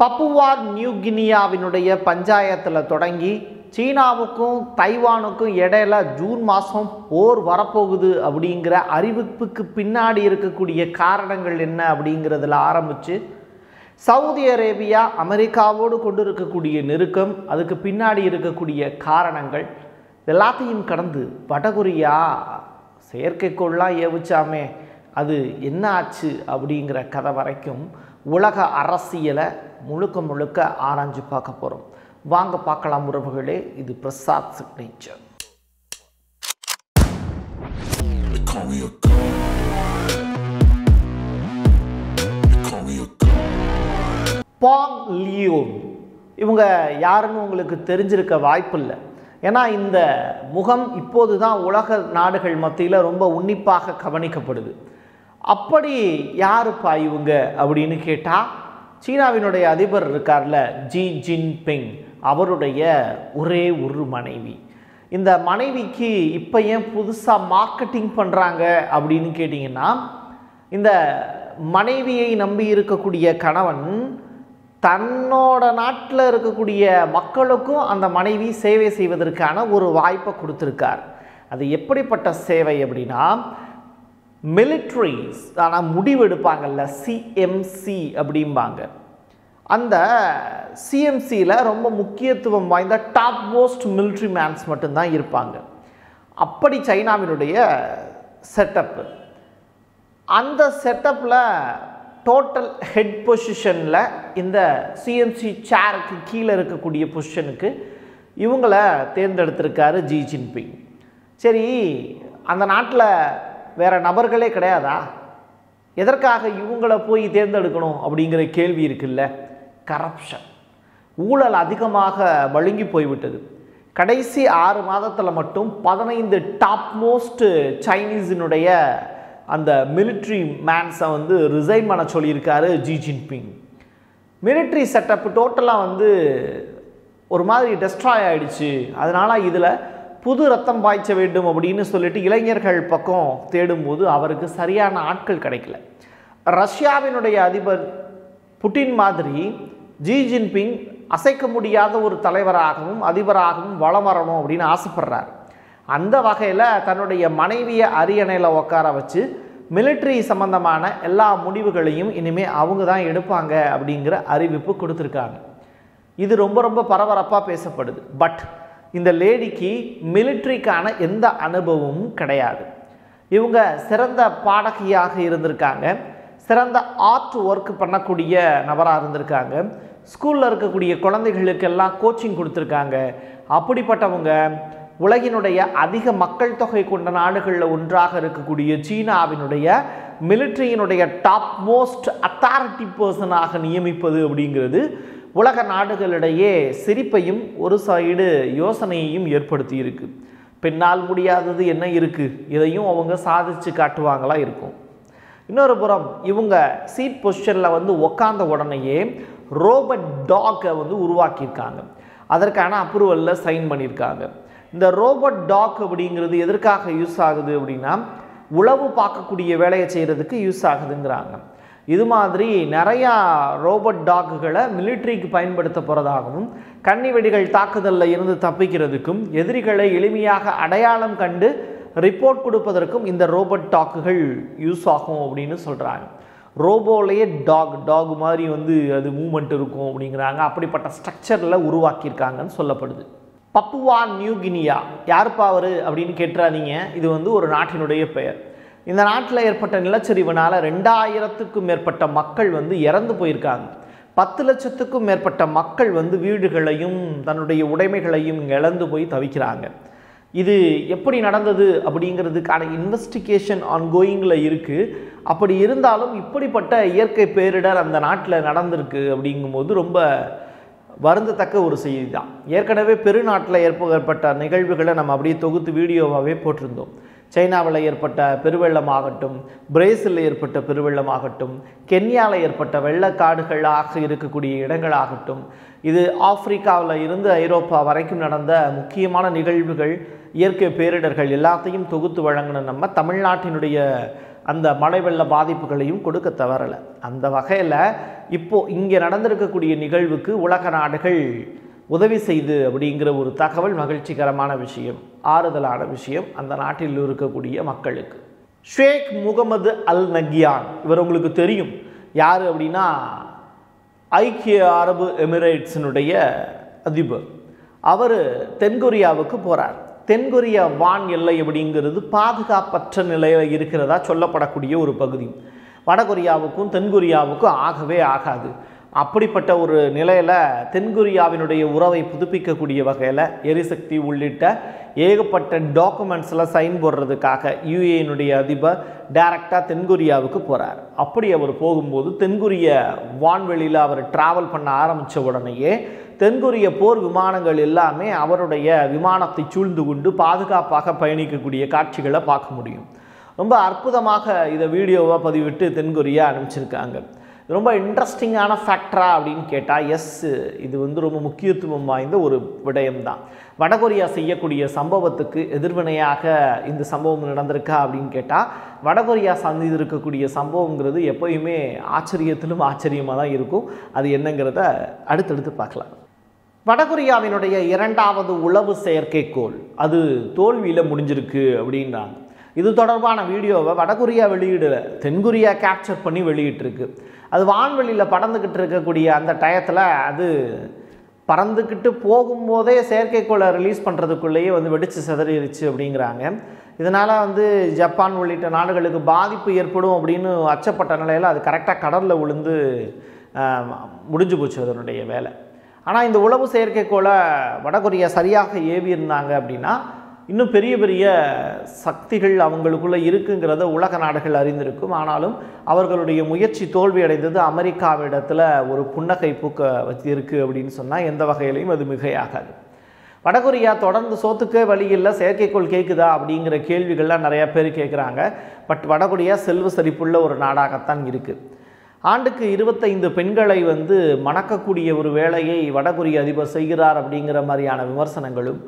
Papua new கினியாவினுடைய பஞ்சாயத்தில் தொடங்கி சீனாவுக்கும் தைவானுக்கும் இடையில ஜூன் மாதம் போர் வரப்போகுது அப்படிங்கிற அறிவிப்புக்கு பின்னாடி இருக்கக்கூடிய காரணங்கள் என்ன அப்படிங்கிறதுல ஆரம்பித்து சவுதி அரேபியா அமெரிக்காவோடு கொண்டு இருக்கக்கூடிய நெருக்கம் அதுக்கு பின்னாடி இருக்கக்கூடிய காரணங்கள் எல்லாத்தையும் கடந்து வடகொரியா செயற்கைக்கோள்லாம் ஏவிச்சாமே அது என்ன ஆச்சு அப்படிங்கிற கதை வரைக்கும் உலக அரசியலை முழுக்க முழுக்க ஆராய்ஞ்சு பார்க்க போகிறோம் வாங்க பார்க்கலாம் உறவுகளே இது பிரசாத் சிக்னேச்சர் பாங் லியோன் இவங்க யாருன்னு உங்களுக்கு தெரிஞ்சிருக்க வாய்ப்பில்லை. ஏன்னா இந்த முகம் இப்போது தான் உலக நாடுகள் மத்தியில் ரொம்ப உன்னிப்பாக கவனிக்கப்படுது. அப்படி யாருப்பா இவங்க அப்படின்னு கேட்டால் சீனாவினுடைய அதிபர் இருக்கார்ல ஜி ஜின்பிங். அவருடைய ஒரே ஒரு மனைவி. இந்த மனைவிக்கு இப்போ ஏன் புதுசாக மார்க்கெட்டிங் பண்ணுறாங்க அப்படின்னு கேட்டிங்கன்னா இந்த மனைவியை நம்பி இருக்கக்கூடிய கணவன் தன்னோட நாட்டில் இருக்கக்கூடிய மக்களுக்கும் அந்த மனைவி சேவை செய்வதற்கான ஒரு வாய்ப்பை கொடுத்துருக்கார். அது எப்படிப்பட்ட சேவை அப்படின்னா மிலிட்ரிஸ் ஆனால் முடிவெடுப்பாங்கல்ல சிஎம்சி அப்படிம்பாங்க. அந்த சிஎம்சியில் ரொம்ப முக்கியத்துவம் வாய்ந்த டாப் மோஸ்ட் மிலிட்ரி மேன்ஸ் மட்டும்தான் இருப்பாங்க. அப்படி சைனாவினுடைய செட்டப்பு அந்த செட்டப்பில் டோட்டல் ஹெட் பொசிஷனில் இந்த சிஎம்சி சேருக்கு கீழே இருக்கக்கூடிய பொசிஷனுக்கு இவங்களை தேர்ந்தெடுத்திருக்காரு ஜி ஜின்பிங் சரி அந்த நாட்டில் வேறு நபர்களே கிடையாதா? எதற்காக இவங்கள போய் தேர்ந்தெடுக்கணும் அப்படிங்கிற கேள்வி இருக்குல்ல? கரப்ஷன் ஊழல் அதிகமாக வழுங்கி போய்விட்டது. கடைசி ஆறு மாதத்தில் மட்டும் பதினைந்து டாப் மோஸ்ட் சைனீஸினுடைய அந்த மிலிட்ரி மேன்ஸை வந்து ரிசைன் பண்ண சொல்லியிருக்காரு ஜி ஜின்பிங் மிலிட்ரி செட்டப் டோட்டலாக வந்து ஒரு மாதிரி டெஸ்ட்ராய் ஆகிடுச்சு அதனால் இதில் புது ரத்தம் பாய்ச்ச வேண்டும் அப்படின்னு சொல்லிட்டு இளைஞர்கள் பக்கம் தேடும்போது அவருக்கு சரியான ஆட்கள் கிடைக்கல. ரஷ்யாவினுடைய அதிபர் புட்டின் மாதிரி ஜி ஜின்பிங் அசைக்க முடியாத ஒரு தலைவராகவும் அதிபராகவும் வளம் வரணும் அப்படின்னு ஆசைப்படுறார். அந்த வகையில் தன்னுடைய மனைவியை அரியணையில் உட்கார வச்சு மிலிட்ரி சம்பந்தமான எல்லா முடிவுகளையும் இனிமேல் அவங்க தான் எடுப்பாங்க அப்படிங்கிற அறிவிப்பு கொடுத்துருக்காங்க. இது ரொம்ப ரொம்ப பரபரப்பாக பேசப்படுது. பட் இந்த லேடிக்கு மிலிட்ரிக்கான எந்த அனுபவமும் கிடையாது. இவங்க சிறந்த பாடகியாக இருந்திருக்காங்க. சிறந்த ஆர்ட் ஒர்க் பண்ணக்கூடிய நபராக இருந்திருக்காங்க. ஸ்கூலில் இருக்கக்கூடிய குழந்தைகளுக்கெல்லாம் கோச்சிங் கொடுத்துருக்காங்க. அப்படிப்பட்டவங்க உலகினுடைய அதிக மக்கள் தொகை கொண்ட நாடுகளில் ஒன்றாக இருக்கக்கூடிய சீனாவினுடைய மிலிட்ரியினுடைய டாப் மோஸ்ட் அத்தாரிட்டி பர்சனாக நியமிப்பது அப்படிங்கிறது உலக நாடுகளிடையே சிரிப்பையும் ஒரு சைடு யோசனையையும் ஏற்படுத்தி இருக்கு முடியாதது என்ன இருக்குது இதையும் அவங்க சாதிச்சு காட்டுவாங்களா இருக்கும். இன்னொரு புறம் இவங்க சீட் பொசிஷனில் வந்து உக்காந்த உடனேயே ரோபட் டாக்கை வந்து உருவாக்கியிருக்காங்க. அதற்கான அப்ரூவலில் சைன் பண்ணியிருக்காங்க. இந்த ரோபோட் டாக் அப்படிங்கிறது எதற்காக யூஸ் ஆகுது அப்படின்னா உளவு பார்க்கக்கூடிய வேலையை செய்கிறதுக்கு யூஸ் ஆகுதுங்கிறாங்க. இது மாதிரி நிறையா ரோபோட் டாக்குகளை மிலிட்ரிக்கு பயன்படுத்த போகிறதாகவும் கன்னி வெடிகள் தாக்குதலில் இருந்து தப்பிக்கிறதுக்கும் எதிரிகளை எளிமையாக அடையாளம் கண்டு ரிப்போர்ட் கொடுப்பதற்கும் இந்த ரோபோட் டாக்குகள் யூஸ் ஆகும் அப்படின்னு சொல்கிறாங்க ரோபோலேயே டாக் டாக் மாதிரி வந்து அது மூமெண்ட் இருக்கும் அப்படிங்கிறாங்க. அப்படிப்பட்ட ஸ்ட்ரக்சரில் உருவாக்கியிருக்காங்கன்னு சொல்லப்படுது. Papua New Guinea. யாருப்பா அவர் அப்படின்னு கேட்டுறாதீங்க. இது வந்து ஒரு நாட்டினுடைய பெயர். இந்த நாட்டில் ஏற்பட்ட நிலச்சரிவுனால் ரெண்டாயிரத்துக்கும் மேற்பட்ட மக்கள் வந்து இறந்து போயிருக்காங்க. பத்து லட்சத்துக்கும் மேற்பட்ட மக்கள் வந்து வீடுகளையும் தன்னுடைய உடைமைகளையும் இழந்து போய் தவிக்கிறாங்க. இது எப்படி நடந்தது அப்படிங்கிறதுக்கான இன்வெஸ்டிகேஷன் ஆன் கோயிங்கில் இருக்குது அப்படி இருந்தாலும் இப்படிப்பட்ட இயற்கை பேரிடர் அந்த நாட்டில் நடந்திருக்கு அப்படிங்கும்போது ரொம்ப வருந்தத்தக்க ஒரு செய்தி தான். ஏற்கனவே பெருநாட்டில் ஏற்ப ஏற்பட்ட நிகழ்வுகளை நம்ம அப்படியே தொகுத்து வீடியோவாகவே போட்டிருந்தோம். சைனாவில் ஏற்பட்ட பெருவெள்ளமாகட்டும் பிரேசிலில் ஏற்பட்ட பெருவெள்ளமாகட்டும் கென்யாவில் ஏற்பட்ட வெள்ளக்காடுகளாக இருக்கக்கூடிய இடங்களாகட்டும் இது ஆப்பிரிக்காவில் இருந்து ஐரோப்பா வரைக்கும் நடந்த முக்கியமான நிகழ்வுகள் இயற்கை பேரிடர்கள் எல்லாத்தையும் தொகுத்து வழங்கின நம்ம தமிழ்நாட்டினுடைய அந்த மழை வெள்ள பாதிப்புகளையும் கொடுக்க தவறலை. அந்த வகையில் இப்போது இங்கே நடந்திருக்கக்கூடிய நிகழ்வுக்கு உலக நாடுகள் உதவி செய்து அப்படிங்கிற ஒரு தகவல் மகிழ்ச்சிகரமான விஷயம் ஆறுதலான விஷயம் அந்த நாட்டில் இருக்கக்கூடிய மக்களுக்கு. ஷேக் முகமது அல் நக்யான் இவர் உங்களுக்கு தெரியும். யார் அப்படின்னா ஐக்கிய அரபு எமிரேட்ஸினுடைய அதிபர். அவர் தென்கொரியாவுக்கு போகிறார் தென்கொரியா வான் எல்லை அப்படிங்கிறது பாதுகாப்பற்ற நிலையில் இருக்கிறதா சொல்லப்படக்கூடிய ஒரு பகுதி. வடகொரியாவுக்கும் தென்கொரியாவுக்கும் ஆகவே ஆகாது. அப்படிப்பட்ட ஒரு நிலையில் தென்கொரியாவினுடைய உறவை புதுப்பிக்கக்கூடிய வகையில் எரிசக்தி உள்ளிட்ட ஏகப்பட்ட டாக்குமெண்ட்ஸில் சைன் போடுறதுக்காக யுஏனுடைய அதிபர் டைரக்டாக தென்கொரியாவுக்கு போகிறார் அப்படி அவர் போகும்போது தென்கொரிய வான்வெளியில் அவர் ட்ராவல் பண்ண ஆரம்பித்த உடனேயே தென்கொரிய போர் விமானங்கள் எல்லாமே அவருடைய விமானத்தை சூழ்ந்து கொண்டு பாதுகாப்பாக பயணிக்கக்கூடிய காட்சிகளை பார்க்க முடியும். ரொம்ப அற்புதமாக இதை வீடியோவாக பதிவிட்டு தென்கொரியா அனுப்பிச்சிருக்காங்க. ரொம்ப இன்ட்ரெஸ்டிங்கான ஃபேக்டரா அப்படின்னு கேட்டால் எஸ் இது வந்து ரொம்ப முக்கியத்துவம் வாய்ந்த ஒரு விடயம்தான். வடகொரியா செய்யக்கூடிய சம்பவத்துக்கு எதிர்வினையாக இந்த சம்பவம் நடந்திருக்கா அப்படின்னு கேட்டால் வடகொரியா சந்தித்திருக்கக்கூடிய சம்பவங்கிறது எப்பயுமே ஆச்சரியத்திலும் ஆச்சரியமாக தான் இருக்கும். அது என்னங்கிறத அடுத்தடுத்து பார்க்கலாம். வடகொரியாவினுடைய இரண்டாவது உளவு செயற்கைக்கோள் அது தோல்வியில் முடிஞ்சிருக்கு அப்படின்றாங்க இது தொடர்பான வீடியோவை வடகொரியா வெளியிடலை தென்கொரியா கேப்சர் பண்ணி வெளியிட்டிருக்கு. அது வான்வெளியில் பறந்துக்கிட்டு இருக்கக்கூடிய அந்த டயத்தில் அது பறந்துக்கிட்டு போகும்போதே செயற்கைக்கோளை ரிலீஸ் பண்ணுறதுக்குள்ளேயே வந்து வெடித்து சிதறிடுச்சு அப்படிங்கிறாங்க. இதனால் வந்து ஜப்பான் உள்ளிட்ட நாடுகளுக்கு பாதிப்பு ஏற்படும் அப்படின்னு அச்சப்பட்ட நிலையில் அது கரெக்டாக கடலில் விழுந்து முடிஞ்சு போச்சு அதனுடைய வேலை. ஆனால் இந்த உளவு செயற்கைக்கோளை வடகொரியா சரியாக ஏவி இருந்தாங்க அப்படின்னா இன்னும் பெரிய பெரிய சக்திகள் அவங்களுக்குள்ளே இருக்குங்கிறத உலக நாடுகள் அறிந்திருக்கும். ஆனாலும் அவர்களுடைய முயற்சி தோல்வி அடைந்தது அமெரிக்காவிடத்தில் ஒரு புன்னகை பூக்க வச்சு இருக்குது அப்படின்னு சொன்னால் எந்த வகையிலையும் அது மிகையாகாது. வடகொரியா தொடர்ந்து சோத்துக்கே வழி இல்லை செயற்கைக்கோள் கேட்குதா அப்படிங்கிற கேள்விகள்லாம் நிறையா பேர் கேட்குறாங்க பட் வடகொரியா செல்வ செழிப்புள்ள ஒரு நாடாகத்தான் இருக்குது ஆண்டுக்கு இருபத்தைந்து பெண்களை வந்து மணக்கக்கூடிய ஒரு வேலையை வடகொரிய அதிபர் செய்கிறார் அப்படிங்கிற மாதிரியான விமர்சனங்களும்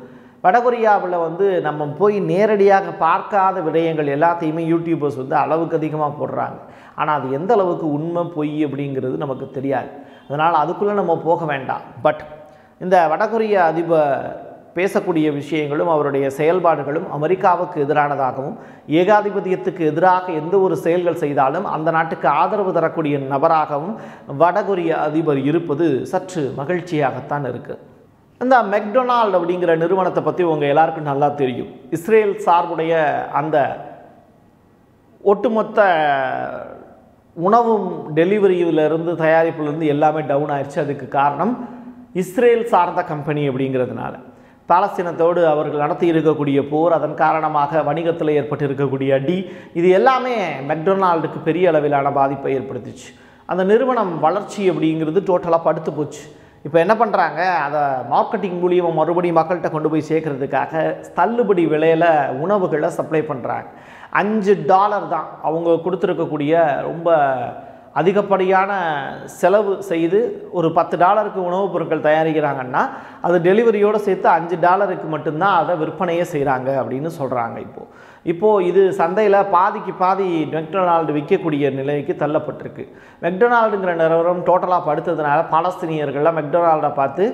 வடகொரியாவில் வந்து நம்ம போய் நேரடியாக பார்க்காத விடயங்கள் எல்லாத்தையுமே யூடியூபர்ஸ் வந்து அளவுக்கு அதிகமாக போடுறாங்க. ஆனால் அது எந்த அளவுக்கு உண்மை பொய் அப்படிங்கிறது நமக்கு தெரியாது. அதனால் அதுக்குள்ளே நம்ம போக வேண்டாம். பட் இந்த வடகொரிய அதிபர் பேசக்கூடிய விஷயங்களும் அவருடைய செயல்பாடுகளும் அமெரிக்காவுக்கு எதிரானதாகவும் ஏகாதிபத்தியத்துக்கு எதிராக எந்த ஒரு செயல்கள் செய்தாலும் அந்த நாட்டுக்கு ஆதரவு தரக்கூடிய நபராகவும் வடகொரிய அதிபர் இருப்பது சற்று மகிழ்ச்சியாகத்தான் இருக்குது இந்த மெக்டொனால்டு அப்படிங்கிற நிறுவனத்தை பற்றி உங்கள் எல்லாருக்கும் நல்லா தெரியும். இஸ்ரேல் சார்புடைய அந்த ஒட்டுமொத்த உணவும் டெலிவரியிலிருந்து தயாரிப்புலேருந்து எல்லாமே டவுன் ஆயிடுச்சு அதுக்கு காரணம் இஸ்ரேல் சார்ந்த கம்பெனி அப்படிங்கிறதுனால. பாலஸ்தீனத்தோடு அவர்கள் நடத்தி இருக்கக்கூடிய போர் அதன் காரணமாக வணிகத்தில் ஏற்பட்டு இருக்கக்கூடிய அடி இது எல்லாமே மெக்டொனால்டுக்கு பெரிய அளவிலான பாதிப்பை ஏற்படுத்துச்சு. அந்த நிறுவனம் வளர்ச்சி அப்படிங்கிறது டோட்டலாக படுத்து போச்சு. இப்போ என்ன பண்ணுறாங்க அதை மார்க்கெட்டிங் மூலியமாக மறுபடியும் மக்கள்கிட்ட கொண்டு போய் சேர்க்கறதுக்காக தள்ளுபடி விலையில் உணவுகளை சப்ளை பண்ணுறாங்க அஞ்சு டாலர் தான் அவங்க கொடுத்துருக்கக்கூடிய ரொம்ப அதிகப்படியான செலவு செய்து ஒரு பத்து டாலருக்கு உணவுப் பொருட்கள் தயாரிக்கிறாங்கன்னா அது டெலிவரியோடு சேர்த்து அஞ்சு டாலருக்கு மட்டும்தான் அதை விற்பனையே செய்கிறாங்க அப்படின்னு சொல்கிறாங்க இப்போது இப்போது இது சந்தையில் பாதிக்கு பாதி மெக்டொனால்டு விற்கக்கூடிய நிலைக்கு தள்ளப்பட்டிருக்கு. மெக்டொனால்டுங்கிற நிறுவனம் டோட்டலாக படுத்ததுனால பாலஸ்தீனியர்கள்லாம் மெக்டொனால்டை பார்த்து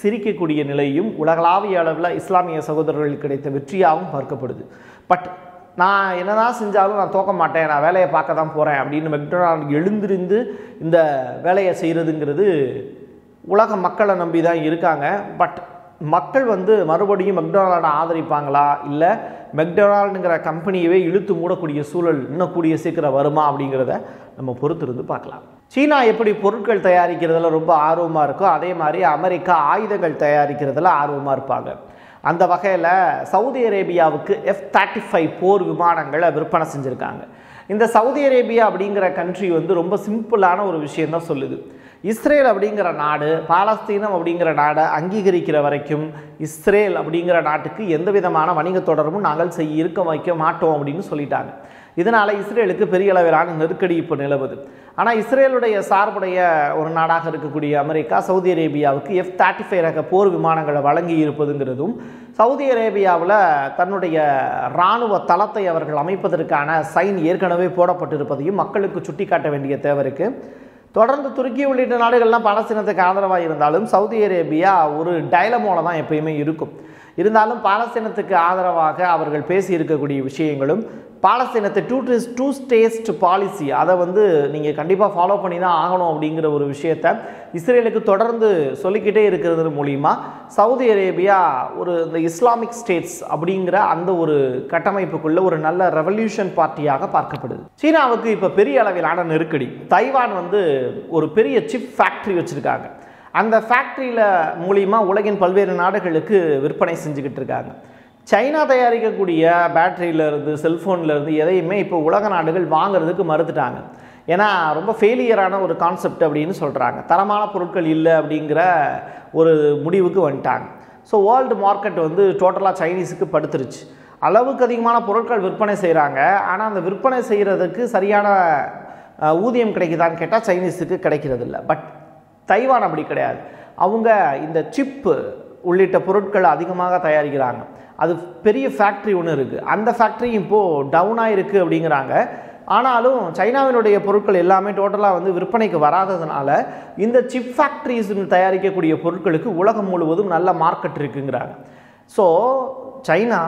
சிரிக்கக்கூடிய நிலையும் உலகளாவிய அளவில் இஸ்லாமிய சகோதரர்களுக்கு கிடைத்த வெற்றியாகவும் பார்க்கப்படுது. பட் நான் என்னதான் செஞ்சாலும் நான் தோக்க மாட்டேன். நான் வேலையை பார்க்க தான் போகிறேன் அப்படின்னு மெக்டொனால்டு எழுந்திருந்து இந்த வேலையை செய்கிறதுங்கிறது உலக மக்களை நம்பி தான் இருக்காங்க. பட் மக்கள் வந்து மறுபடியும் மெக்டொனால்டை ஆதரிப்பாங்களா? இல்லை மெக்டொனால்டுங்கிற கம்பெனியவே இழுத்து மூடக்கூடிய சூழல் இன்னும் கூடிய சீக்கிரம் வருமா அப்படிங்கிறத நம்ம பொறுத்திருந்து பார்க்கலாம். சீனா எப்படி பொருட்கள் தயாரிக்கிறதுல ரொம்ப ஆர்வமாக இருக்கோ அதே மாதிரி அமெரிக்கா ஆயுதங்கள் தயாரிக்கிறதுல ஆர்வமாக இருப்பாங்க. அந்த வகையில் சவுதி அரேபியாவுக்கு எஃப் தேர்ட்டி ஃபைவ் போர் விமானங்களை விற்பனை செஞ்சுருக்காங்க. இந்த சவுதி அரேபியா அப்படிங்கிற கண்ட்ரி வந்து ரொம்ப சிம்பிளான ஒரு விஷயந்தான் சொல்லுது. இஸ்ரேல் அப்படிங்கிற நாடு பாலஸ்தீனம் அப்படிங்கிற நாடை அங்கீகரிக்கிற வரைக்கும் இஸ்ரேல் அப்படிங்கிற நாட்டுக்கு எந்த விதமான வணிக தொடர்பும் நாங்கள் செய்ய இருக்க வைக்க மாட்டோம் அப்படின்னு சொல்லிட்டாங்க. இதனால் இஸ்ரேலுக்கு பெரிய அளவிலான நெருக்கடி இப்போ நிலவுது. ஆனால் இஸ்ரேலுடைய சார்புடைய ஒரு நாடாக இருக்கக்கூடிய அமெரிக்கா சவுதி அரேபியாவுக்கு எஃப் தேர்ட்டி ஃபைவ் ரக போர் விமானங்களை வழங்கி இருப்பதுங்கிறதும் சவுதி அரேபியாவில் தன்னுடைய இராணுவ தளத்தை அவர்கள் அமைப்பதற்கான சைன் ஏற்கனவே போடப்பட்டிருப்பதையும் மக்களுக்கு சுட்டிக்காட்ட வேண்டிய தேவை இருக்குது தொடர்ந்து துருக்கி உள்ளிட்ட நாடுகள்லாம் பாலஸ்தீனத்துக்கு ஆதரவாக இருந்தாலும் சவுதி அரேபியா ஒரு டைலமோல தான் எப்பயுமே இருக்கும். இருந்தாலும் பாலஸ்தீனத்துக்கு ஆதரவாக அவர்கள் பேசி இருக்கக்கூடிய விஷயங்களும் பாலஸ்தீனத்தை டூ டூ ஸ்டேஸ்ட் பாலிசி அதை வந்து நீங்கள் கண்டிப்பாக ஃபாலோ பண்ணி தான் ஆகணும் அப்படிங்கிற ஒரு விஷயத்த இஸ்ரேலுக்கு தொடர்ந்து சொல்லிக்கிட்டே இருக்கிறது மூலிமா சவுதி அரேபியா ஒரு இந்த இஸ்லாமிக் ஸ்டேட்ஸ் அப்படிங்கிற அந்த ஒரு கட்டமைப்புக்குள்ளே ஒரு நல்ல ரெவல்யூஷன் பார்ட்டியாக பார்க்கப்படுது. சீனாவுக்கு இப்போ பெரிய அளவிலான நெருக்கடி. தைவான் வந்து ஒரு பெரிய சிப் ஃபேக்ட்ரி வச்சுருக்காங்க. அந்த ஃபேக்ட்ரியில் மூலிமா உலகின் பல்வேறு நாடுகளுக்கு விற்பனை செஞ்சுக்கிட்டு இருக்காங்க. சைனா தயாரிக்கக்கூடிய பேட்டரியிலேருந்து செல்ஃபோன்லேருந்து எதையுமே இப்போ உலக நாடுகள் வாங்குறதுக்கு மறுத்துட்டாங்க. ஏன்னா ரொம்ப ஃபெயிலியரான ஒரு கான்செப்ட் அப்படின்னு சொல்கிறாங்க தரமான பொருட்கள் இல்லை அப்படிங்கிற ஒரு முடிவுக்கு வந்துட்டாங்க. ஸோ வேர்ல்டு மார்க்கெட் வந்து டோட்டலாக சைனீஸுக்கு படுத்துருச்சு. அளவுக்கு அதிகமான பொருட்கள் விற்பனை செய்கிறாங்க ஆனால் அந்த விற்பனை செய்கிறதுக்கு சரியான ஊதியம் கிடைக்குதான்னு கேட்டால் சைனீஸுக்கு கிடைக்கிறதில்ல. பட் தைவான் அப்படி கிடையாது. அவங்க இந்த சிப்பு உள்ளிட்ட பொருட்களை அதிகமாக தயாரிக்கிறாங்க. அது பெரிய ஃபேக்ட்ரி ஒன்று இருக்குது அந்த ஃபேக்ட்ரி இப்போது டவுனாக இருக்குது அப்படிங்கிறாங்க. ஆனாலும் சைனாவினுடைய பொருட்கள் எல்லாமே டோட்டலாக வந்து விற்பனைக்கு வராததுனால இந்த சிப் ஃபேக்ட்ரிஸ் தயாரிக்கக்கூடிய பொருட்களுக்கு உலகம் முழுவதும் நல்ல மார்க்கெட் இருக்குங்கிறாங்க. ஸோ சைனா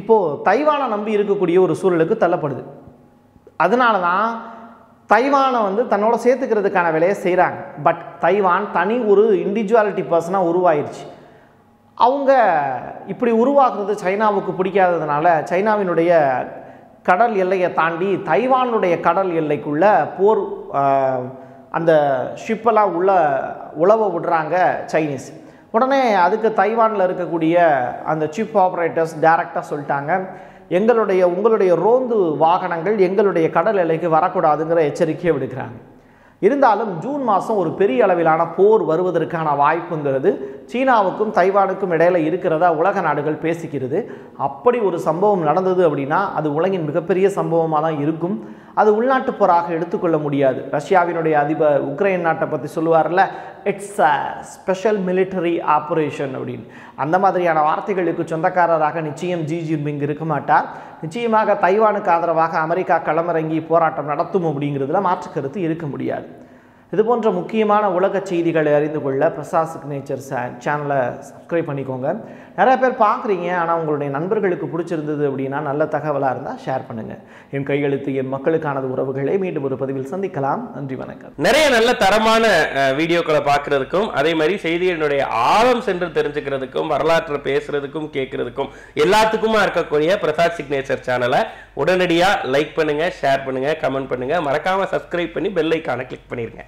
இப்போது தைவானை நம்பி இருக்கக்கூடிய ஒரு சூழலுக்கு தள்ளப்படுது. அதனால தான் தைவானை வந்து தன்னோட சேர்த்துக்கிறதுக்கான வேலையை செய்கிறாங்க பட் தைவான் தனி ஒரு இண்டிவிஜுவாலிட்டி பர்சனாக உருவாயிருச்சு. அவங்க இப்படி உருவாக்குறது சைனாவுக்கு பிடிக்காததுனால சைனாவினுடைய கடல் எல்லையை தாண்டி தைவானுடைய கடல் எல்லைக்குள்ள போர் அந்த ஷிப்பெல்லாம் உள்ள உழவ விடுறாங்க சைனீஸ். உடனே அதுக்கு தைவானில் இருக்கக்கூடிய அந்த சிப் ஆப்ரேட்டர்ஸ் டேரெக்டாக சொல்லிட்டாங்க. எங்களுடைய உங்களுடைய ரோந்து வாகனங்கள் எங்களுடைய கடல் எல்லைக்கு வரக்கூடாதுங்கிற எச்சரிக்கையை விடுக்கிறாங்க. இருந்தாலும் ஜூன் மாதம் ஒரு பெரிய அளவிலான போர் வருவதற்கான வாய்ப்புங்கிறது சீனாவுக்கும் தைவானுக்கும் இடையில இருக்கிறதா உலக நாடுகள் பேசிக்கிறது. அப்படி ஒரு சம்பவம் நடந்தது அப்படின்னா அது உலகின் மிகப்பெரிய சம்பவமாக தான் இருக்கும். அது உள்நாட்டு போராக எடுத்துக்கொள்ள முடியாது. ரஷ்யாவினுடைய அதிபர் உக்ரைன் நாட்டை பற்றி சொல்லுவார்ல it's a special military operation அப்படின்னு. அந்த மாதிரியான வார்த்தைகளுக்கு சொந்தக்காரராக நிச்சயம் ஜி ஜின்பிங் இருக்க மாட்டார். நிச்சயமாக தைவானுக்கு ஆதரவாக அமெரிக்கா களமிறங்கி போராட்டம் நடத்தும் அப்படிங்கிறதுல மாற்று கருத்து இருக்க முடியாது. இது போன்ற முக்கியமான உலக செய்திகளை அறிந்து கொள்ள பிரசாத் சிக்னேச்சர் சேனலை சப்ஸ்கிரைப் பண்ணிக்கோங்க. நிறைய பேர் பார்க்குறீங்க ஆனால் உங்களுடைய நண்பர்களுக்கு பிடிச்சிருந்தது அப்படின்னா நல்ல தகவலாக இருந்தால் ஷேர் பண்ணுங்கள் என் கையெழுத்து என் மக்களுக்கானது உறவுகளை மீண்டும் ஒரு பதிவில் சந்திக்கலாம். நன்றி வணக்கம். நிறைய நல்ல தரமான வீடியோக்களை பார்க்கறதுக்கும் அதே மாதிரி செய்திகளினுடைய ஆழம் சென்று தெரிஞ்சுக்கிறதுக்கும் வரலாற்றை பேசுறதுக்கும் கேட்குறதுக்கும் எல்லாத்துக்குமா இருக்கக்கூடிய பிரசாத் சிக்னேச்சர் சேனலை உடனடியாக லைக் பண்ணுங்கள் ஷேர் பண்ணுங்கள் கமெண்ட் பண்ணுங்கள் மறக்காமல் சப்ஸ்கிரைப் பண்ணி பெல் ஐக்கானை கிளிக் பண்ணிடுங்க